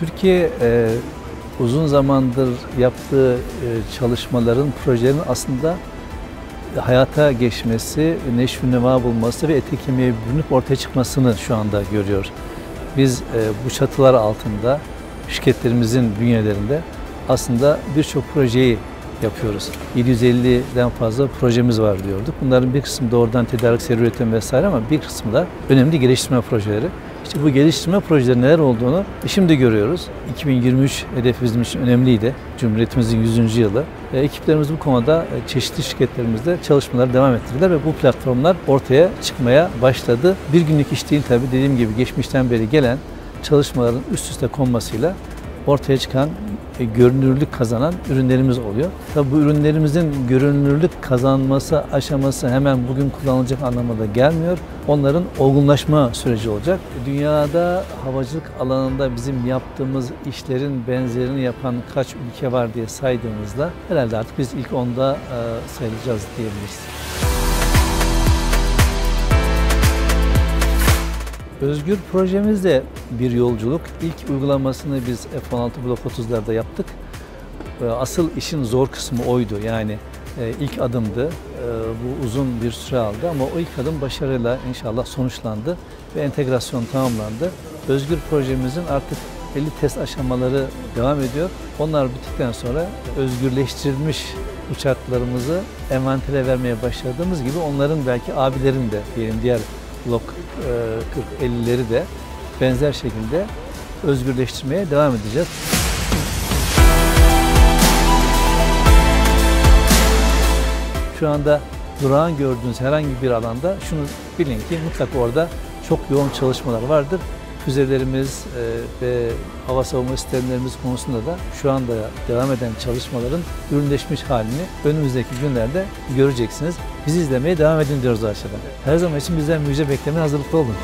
Türkiye e, uzun zamandır yaptığı e, çalışmaların, projelerin aslında hayata geçmesi, neşv neva bulması ve ete kemiğe bürünüp ortaya çıkmasını şu anda görüyor. Biz e, bu çatılar altında şirketlerimizin bünyelerinde aslında birçok projeyi yapıyoruz. 750'den fazla projemiz var diyorduk. Bunların bir kısmı doğrudan tedarik seri üretim vesaire ama bir kısmı da önemli geliştirme projeleri. İşte bu geliştirme projeleri neler olduğunu şimdi görüyoruz. 2023 hedef bizim için önemliydi. Cumhuriyetimizin 100. yılı. E, ekiplerimiz bu konuda e, çeşitli şirketlerimizde çalışmaları devam ettirdiler ve bu platformlar ortaya çıkmaya başladı. Bir günlük iş değil tabii dediğim gibi geçmişten beri gelen çalışmaların üst üste konmasıyla ortaya çıkan görünürlük kazanan ürünlerimiz oluyor. Tabii bu ürünlerimizin görünürlük kazanması aşaması hemen bugün kullanılacak anlamına gelmiyor. Onların olgunlaşma süreci olacak. Dünyada havacılık alanında bizim yaptığımız işlerin benzerini yapan kaç ülke var diye saydığımızda herhalde artık biz ilk onda e, sayılacağız diyebiliriz. Özgür projemiz de bir yolculuk. İlk uygulamasını biz F-16 Blok 30'larda yaptık. Ee, Asıl işin zor kısmı oydu. Yani e, ilk adımdı. Ee, Bu uzun bir süre aldı ama o ilk adım başarıyla inşallah sonuçlandı ve entegrasyon tamamlandı. Özgür projemizin artık belli test aşamaları devam ediyor. Onlar bittikten sonra özgürleştirilmiş uçaklarımızı envantere vermeye başladığımız gibi onların belki abilerin de diyelim diğer blok 40-50'leri de benzer şekilde özgürleştirmeye devam edeceğiz. Şu anda durağan gördüğünüz herhangi bir alanda şunu bilin ki mutlaka orada çok yoğun çalışmalar vardır. Füzelerimiz e, ve hava savunma sistemlerimiz konusunda da şu anda devam eden çalışmaların ürünleşmiş halini önümüzdeki günlerde göreceksiniz. Bizi izlemeye devam edin diyoruz aşağıdan. Her zaman için bizden müjde beklemeye hazırlıklı olun.